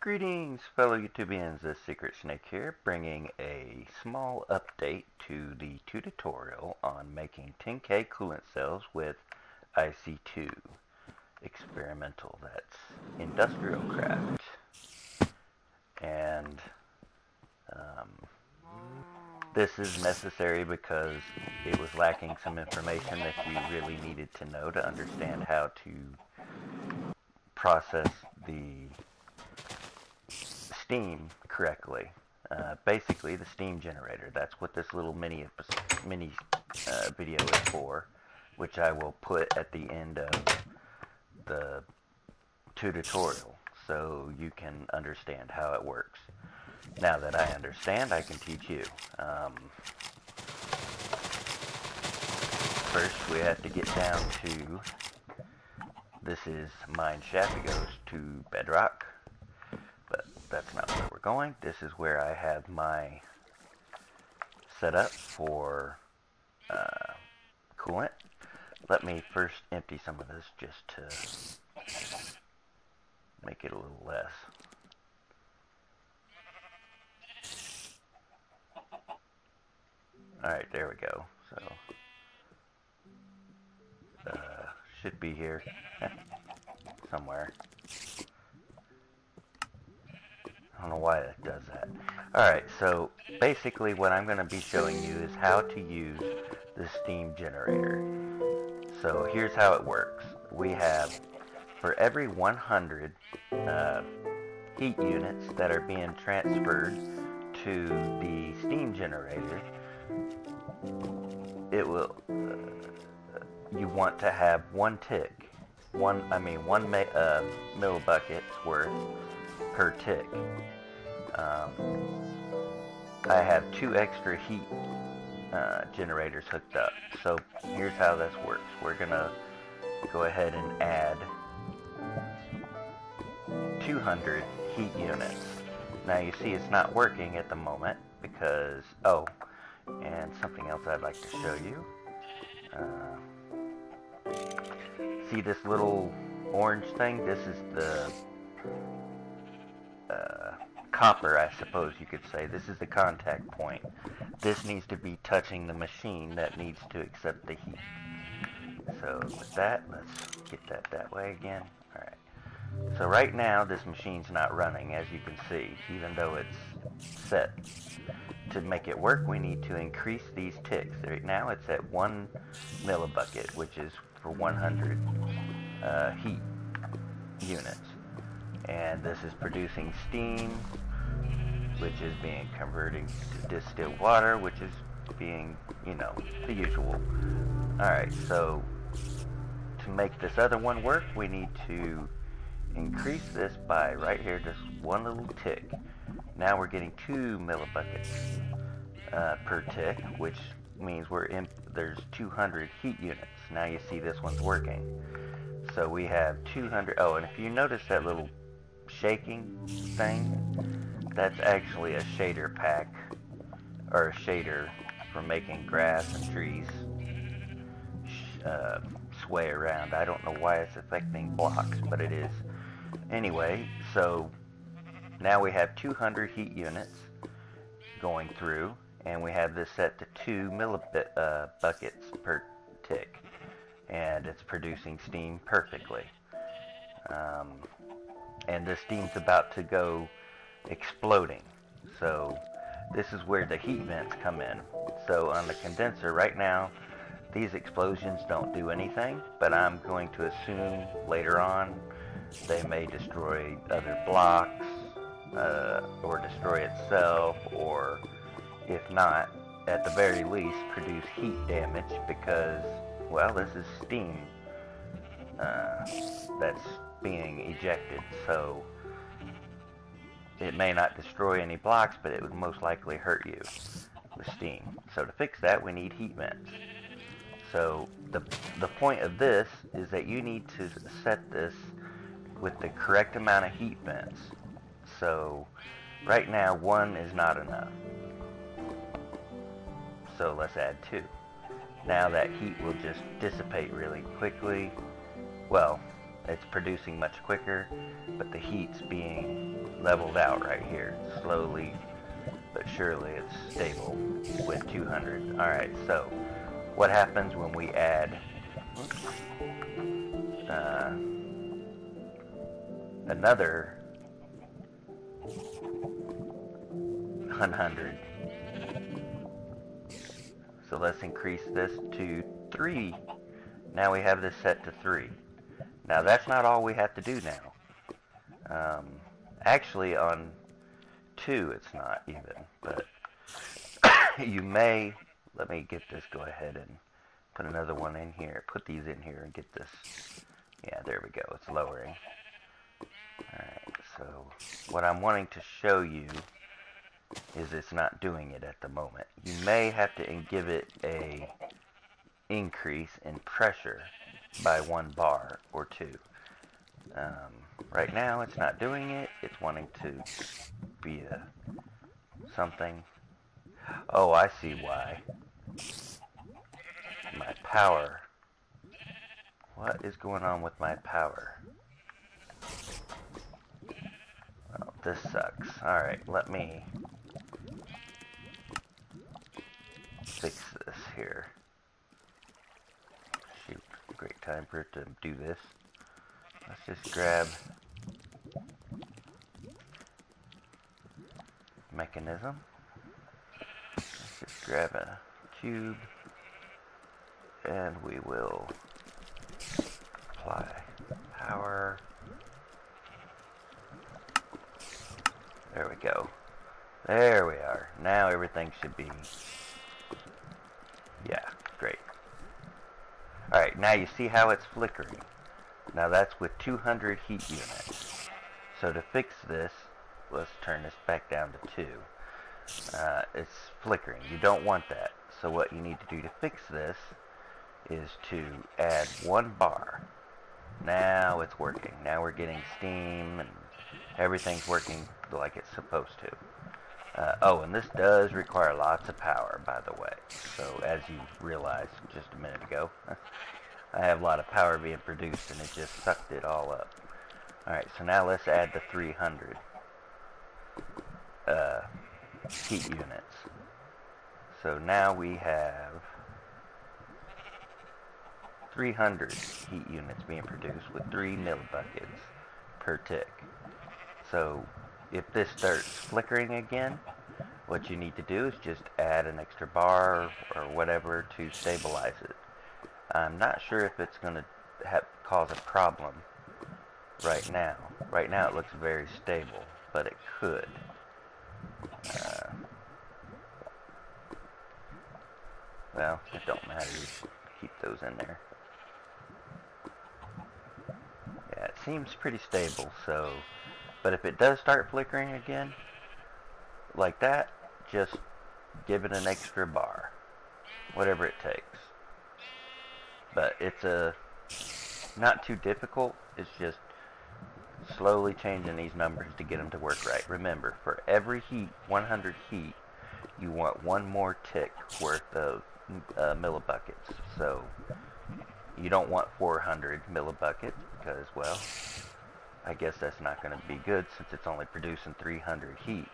Greetings, fellow YouTubians. This Secret Snake here, bringing a small update to the tutorial on making 10K coolant cells with IC2 experimental. That's industrial craft. And um, this is necessary because it was lacking some information that you really needed to know to understand how to process the steam correctly. Uh, basically, the steam generator. That's what this little mini mini uh, video is for, which I will put at the end of the tutorial so you can understand how it works. Now that I understand, I can teach you. Um, first, we have to get down to, this is mine shaft, it goes to bedrock that's not where we're going. This is where I have my setup for uh, coolant. Let me first empty some of this just to make it a little less. Alright, there we go. So, uh, should be here somewhere. I don't know why it does that. Alright, so basically what I'm going to be showing you is how to use the steam generator. So here's how it works. We have, for every 100 uh, heat units that are being transferred to the steam generator, it will, uh, you want to have one tick, one, I mean one uh, millibuckets worth per tick. Um, I have two extra heat uh, generators hooked up. So here's how this works. We're going to go ahead and add 200 heat units. Now you see it's not working at the moment because, oh, and something else I'd like to show you. Uh, see this little orange thing? This is the uh, copper, I suppose you could say. This is the contact point. This needs to be touching the machine that needs to accept the heat. So with that, let's get that that way again. Alright. So right now, this machine's not running, as you can see, even though it's set. To make it work, we need to increase these ticks. Right now, it's at 1 millibucket, which is for 100 uh, heat units and this is producing steam which is being converted to distilled water which is being you know the usual. Alright so to make this other one work we need to increase this by right here just one little tick. Now we're getting two millibuckets uh, per tick which means we're in there's 200 heat units. Now you see this one's working. So we have 200 oh and if you notice that little shaking thing, that's actually a shader pack, or a shader for making grass and trees uh, sway around. I don't know why it's affecting blocks, but it is. Anyway, so now we have 200 heat units going through, and we have this set to 2 millibit uh, buckets per tick, and it's producing steam perfectly. Um, and the steam's about to go exploding. So this is where the heat vents come in. So on the condenser right now, these explosions don't do anything, but I'm going to assume later on they may destroy other blocks uh, or destroy itself or if not, at the very least produce heat damage because, well, this is steam uh, that's being ejected, so it may not destroy any blocks, but it would most likely hurt you with steam. So to fix that, we need heat vents. So the, the point of this is that you need to set this with the correct amount of heat vents. So right now, one is not enough. So let's add two. Now that heat will just dissipate really quickly. Well, it's producing much quicker, but the heat's being leveled out right here. Slowly but surely it's stable with 200. Alright, so what happens when we add uh, another 100? So let's increase this to 3. Now we have this set to 3. Now that's not all we have to do now. Um, actually on 2 it's not even, but you may, let me get this, go ahead and put another one in here, put these in here and get this, yeah there we go, it's lowering. Alright, so what I'm wanting to show you is it's not doing it at the moment. You may have to give it a increase in pressure by one bar or two. Um, right now it's not doing it. It's wanting to be a something. Oh, I see why. My power. What is going on with my power? Well, this sucks. Alright, let me fix this here. Time for it to do this. Let's just grab mechanism. Let's just grab a cube and we will apply power. There we go. There we are. Now everything should be yeah, great. Alright, now you see how it's flickering. Now that's with 200 heat units. So to fix this, let's turn this back down to 2. Uh, it's flickering. You don't want that. So what you need to do to fix this is to add one bar. Now it's working. Now we're getting steam and everything's working like it's supposed to. Uh, oh, and this does require lots of power, by the way. So, as you realized just a minute ago, I have a lot of power being produced, and it just sucked it all up. Alright, so now let's add the 300 uh, heat units. So now we have 300 heat units being produced with 3 millibuckets per tick. So if this starts flickering again, what you need to do is just add an extra bar or whatever to stabilize it. I'm not sure if it's going to cause a problem right now. Right now it looks very stable, but it could. Uh, well, it don't matter. You keep those in there. Yeah, it seems pretty stable, so but if it does start flickering again, like that, just give it an extra bar. Whatever it takes. But it's a not too difficult. It's just slowly changing these numbers to get them to work right. Remember, for every heat, 100 heat, you want one more tick worth of uh, millibuckets. So you don't want 400 millibuckets because, well, I guess that's not going to be good since it's only producing 300 heat.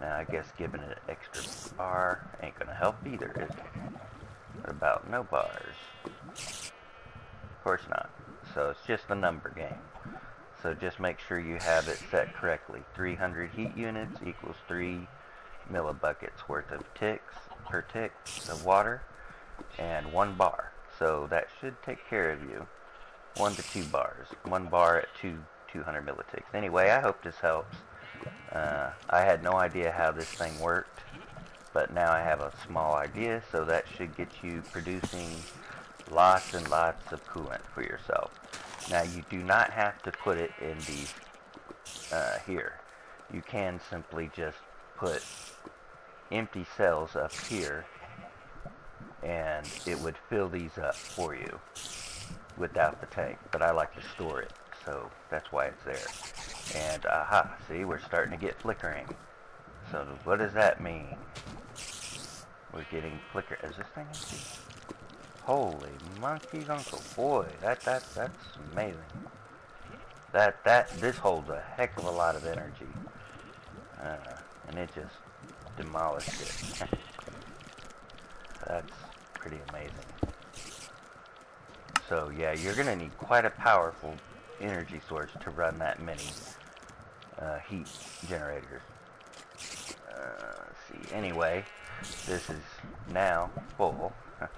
Now I guess giving it an extra bar ain't going to help either, is it? What about no bars? Of course not. So it's just a number game. So just make sure you have it set correctly. 300 heat units equals 3 millibuckets worth of ticks per tick of water and 1 bar. So that should take care of you. 1 to 2 bars. 1 bar at 2 200 milliticks. Anyway, I hope this helps. Uh, I had no idea how this thing worked, but now I have a small idea, so that should get you producing lots and lots of coolant for yourself. Now, you do not have to put it in the uh, here. You can simply just put empty cells up here, and it would fill these up for you without the tank, but I like to store it so that's why it's there. And aha, see, we're starting to get flickering. So what does that mean? We're getting flicker. Is this thing empty? Holy monkey's uncle. Boy, that, that, that's amazing. that that this holds a heck of a lot of energy, uh, and it just demolished it. That's pretty amazing. So yeah, you're gonna need quite a powerful energy source to run that many uh, heat generators. Uh, see. Anyway, this is now full.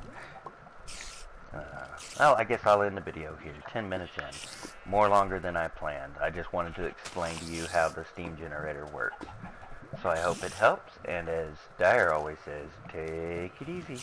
Uh, well, I guess I'll end the video here. 10 minutes in. More longer than I planned. I just wanted to explain to you how the steam generator works. So I hope it helps, and as Dire always says, take it easy.